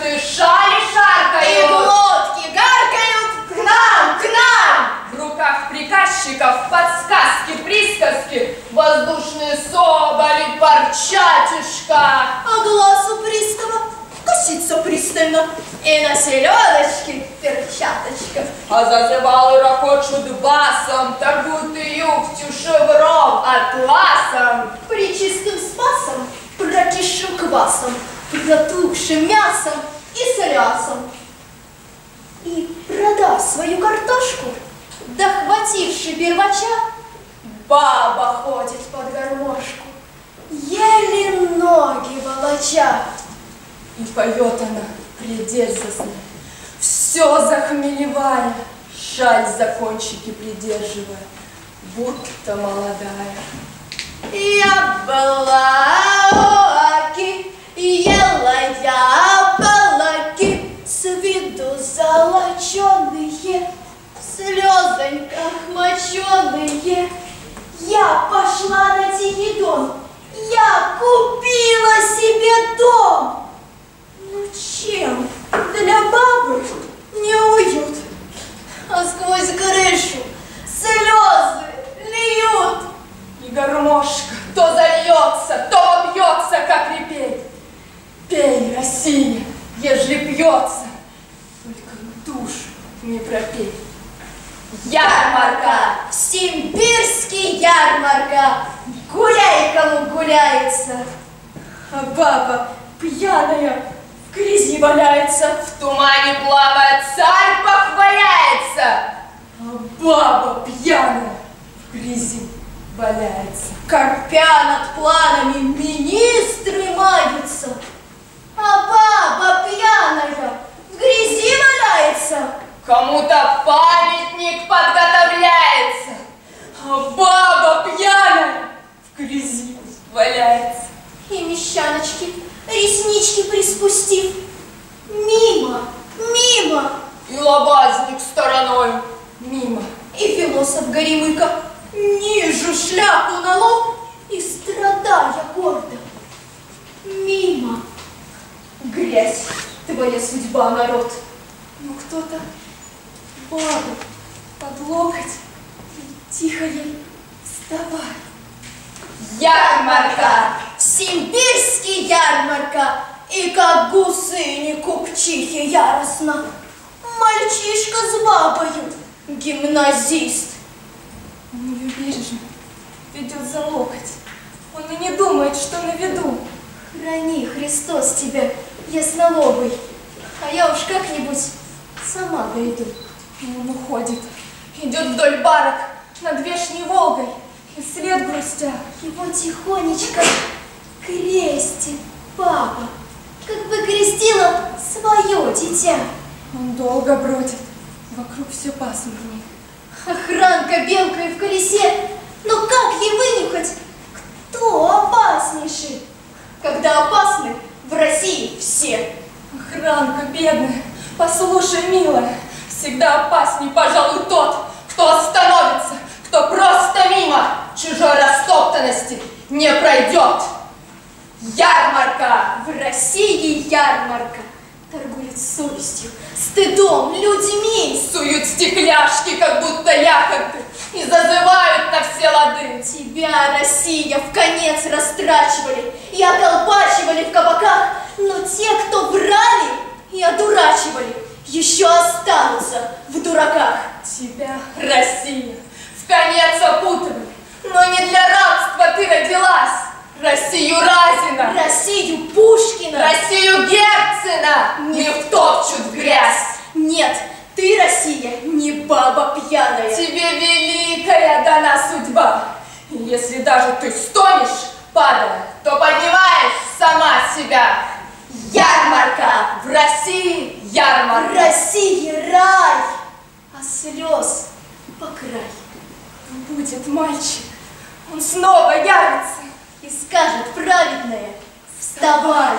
ты шали шаркают. И глотки гаркают к нам, к нам. В руках приказчиков подсказки, присказки, воздушные соболи, парчатишка. А глазу пристава косится пристально, и на селедочке перчаточка. А зазывал и ракочут басом, торгут и юфтью шевром, атласом. Причистым спасом, братишим квасом протухшим мясом и солясом. И, продав свою картошку, дохвативши первача, баба ходит под гармошку, еле ноги волоча. И поет она предерзостно, все захмелевая, шаль за кончики придерживая, будто молодая. Я была Я пошла на Тинидон, я купила себе дом. Ну чем для бабы не уют, а сквозь крышу слезы льют. И гармошка то зальется, то бьется, как репей. Пей, Россия, ежели пьется, только душу не пропей. Ярмарка, Симбирский ярмарка, гуляй, кому гуляется. А баба пьяная в грязи валяется, В тумане плавает царь похваляется, а баба пьяная в грязи валяется. корпя над планами министры маются. А баба пьяная в грязи валяется. Кому-то памятник подготовляется, а баба пьяная в грязи валяется. И мещаночки, приспустив, мимо, мимо. И лобазник стороной мимо. И философ Горемыка ниже шляпу на лоб и страдая гордо. Мимо. Грязь, твоя судьба, народ. Но кто-то бабу под локоть и тихо ей вставай. Ярмарка, Симбирский ярмарка, и как гусыни купчихи яростно. Мальчишка с бабою, гимназист. Он ее бережно ведет за локоть. Он и не думает, что на виду. Храни, Христос, тебя, яснолобый, а я уж как-нибудь сама дойду. И он уходит, идет вдоль барок над вешней Волгой, и след грустя. Его тихонечко крестит папа, крестила свое дитя. Он долго бродит, вокруг все пасмурней. Охранка белкой в колесе, но как ей вынюхать, кто опаснейший? Когда опасны в России все. Охранка бедная, послушай, милая, всегда опасней, пожалуй, тот, кто остановится, кто просто мимо чужой растоптанности не пройдет. Ярмарка! В России ярмарка торгует совестью, стыдом, людьми. Суют стекляшки, как будто ягоды, и зазывают на все лады. Тебя, Россия, в конец растрачивали и околпачивали в кабаках, но те, кто брали и одурачивали, еще останутся в дураках. Тебя, Россия, в конец опутывали, но не для рабства ты родилась. Россию Разина, Россию Пушкина. Россию Герцена не втопчут в грязь. Нет, ты, Россия, не баба пьяная. Тебе великая дана судьба. Если даже ты стонешь, падая, то поднимаешь сама себя. Ярмарка! В России В ярмарка! России рай, а слез по край. Будет мальчик, он снова явится. И скажет праведник, Вставай!